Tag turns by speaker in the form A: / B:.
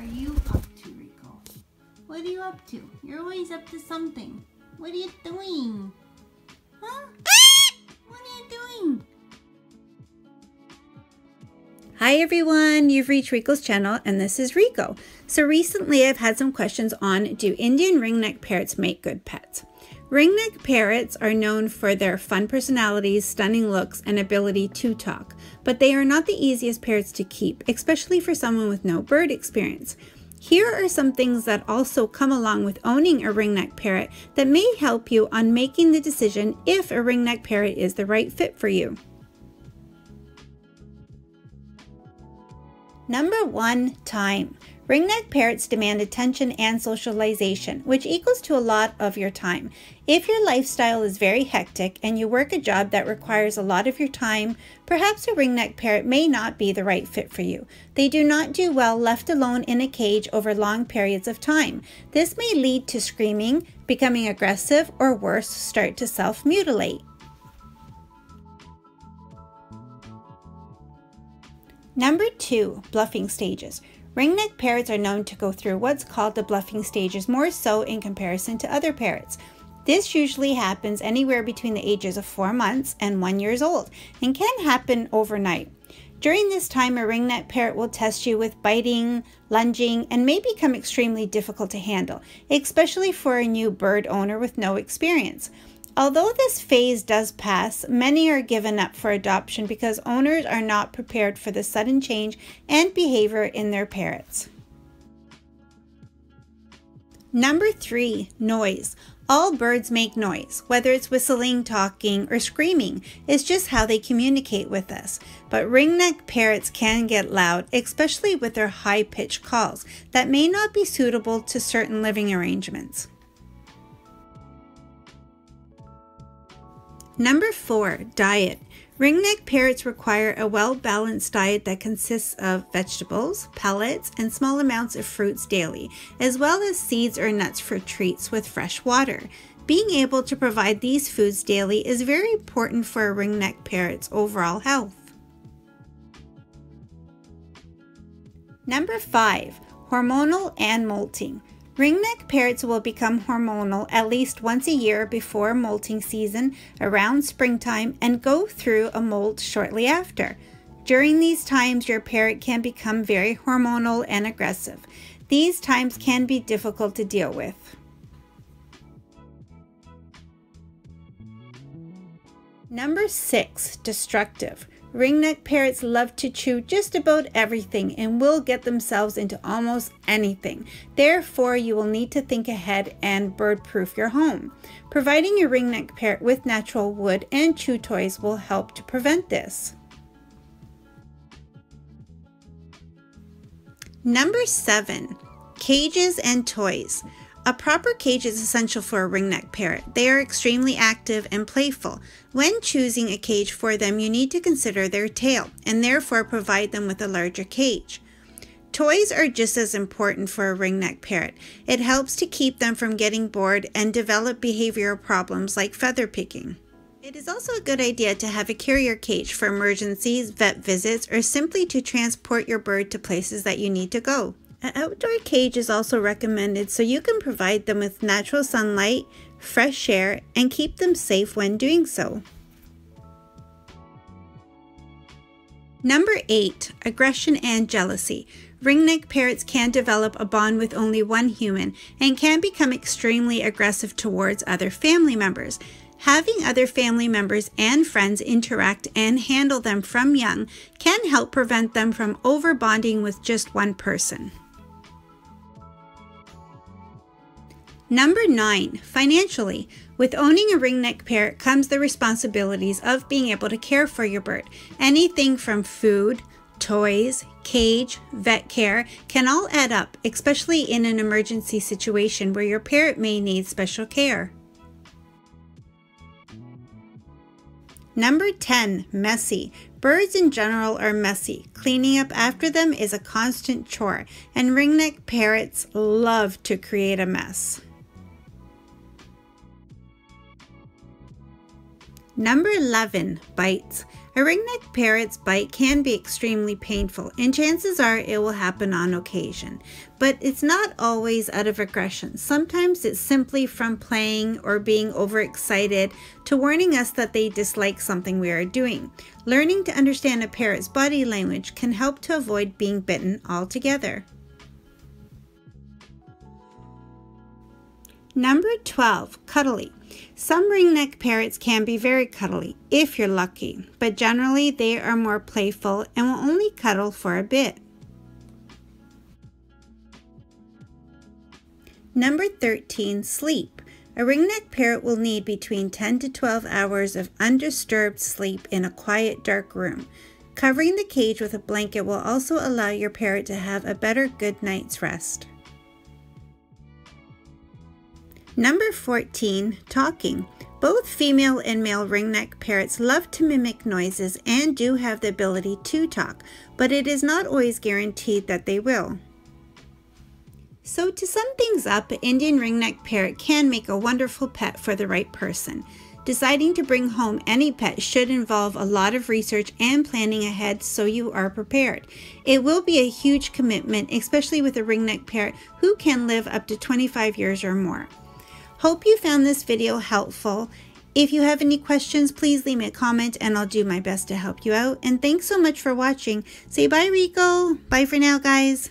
A: are you up to, Ricco? What are you up to? You're always up to something. What are you doing? Huh? What are you doing?
B: Hi everyone, you've reached Ricco's channel and this is Ricco. So recently I've had some questions on do Indian ringneck parrots make good pets? Ringneck parrots are known for their fun personalities, stunning looks, and ability to talk, but they are not the easiest parrots to keep, especially for someone with no bird experience. Here are some things that also come along with owning a ringneck parrot that may help you on making the decision if a ringneck parrot is the right fit for you. Number one, time. Ringneck parrots demand attention and socialization, which equals to a lot of your time. If your lifestyle is very hectic and you work a job that requires a lot of your time, perhaps a ringneck parrot may not be the right fit for you. They do not do well left alone in a cage over long periods of time. This may lead to screaming, becoming aggressive, or worse, start to self mutilate. Number two, bluffing stages. Ringneck parrots are known to go through what's called the bluffing stages more so in comparison to other parrots. This usually happens anywhere between the ages of 4 months and 1 years old and can happen overnight. During this time, a ringneck parrot will test you with biting, lunging, and may become extremely difficult to handle, especially for a new bird owner with no experience. Although this phase does pass, many are given up for adoption because owners are not prepared for the sudden change and behavior in their parrots. Number three, noise. All birds make noise, whether it's whistling, talking, or screaming. It's just how they communicate with us. But ringneck parrots can get loud, especially with their high pitched calls that may not be suitable to certain living arrangements. Number four, diet. Ringneck parrots require a well balanced diet that consists of vegetables, pellets, and small amounts of fruits daily, as well as seeds or nuts for treats with fresh water. Being able to provide these foods daily is very important for a ringneck parrot's overall health. Number five, hormonal and molting. Ringneck parrots will become hormonal at least once a year before molting season around springtime and go through a molt shortly after. During these times, your parrot can become very hormonal and aggressive. These times can be difficult to deal with. Number six, destructive. Ringneck parrots love to chew just about everything and will get themselves into almost anything. Therefore, you will need to think ahead and bird-proof your home. Providing your ringneck parrot with natural wood and chew toys will help to prevent this. Number 7. Cages and Toys a proper cage is essential for a ringneck parrot. They are extremely active and playful. When choosing a cage for them, you need to consider their tail and therefore provide them with a larger cage. Toys are just as important for a ringneck parrot. It helps to keep them from getting bored and develop behavioral problems like feather picking. It is also a good idea to have a carrier cage for emergencies, vet visits, or simply to transport your bird to places that you need to go. An outdoor cage is also recommended so you can provide them with natural sunlight, fresh air, and keep them safe when doing so. Number 8. Aggression and Jealousy. Ringneck parrots can develop a bond with only one human and can become extremely aggressive towards other family members. Having other family members and friends interact and handle them from young can help prevent them from overbonding with just one person. Number nine, financially. With owning a ringneck parrot comes the responsibilities of being able to care for your bird. Anything from food, toys, cage, vet care can all add up, especially in an emergency situation where your parrot may need special care. Number 10, messy. Birds in general are messy. Cleaning up after them is a constant chore, and ringneck parrots love to create a mess. Number 11, bites. A ringneck parrot's bite can be extremely painful, and chances are it will happen on occasion. But it's not always out of aggression. Sometimes it's simply from playing or being overexcited to warning us that they dislike something we are doing. Learning to understand a parrot's body language can help to avoid being bitten altogether. Number 12, cuddly. Some ringneck parrots can be very cuddly, if you're lucky, but generally they are more playful and will only cuddle for a bit. Number 13, sleep. A ringneck parrot will need between 10 to 12 hours of undisturbed sleep in a quiet, dark room. Covering the cage with a blanket will also allow your parrot to have a better good night's rest. Number 14, talking. Both female and male ringneck parrots love to mimic noises and do have the ability to talk, but it is not always guaranteed that they will. So to sum things up, Indian ringneck parrot can make a wonderful pet for the right person. Deciding to bring home any pet should involve a lot of research and planning ahead so you are prepared. It will be a huge commitment, especially with a ringneck parrot who can live up to 25 years or more. Hope you found this video helpful. If you have any questions, please leave me a comment and I'll do my best to help you out. And thanks so much for watching. Say bye, Ricco. Bye for now, guys.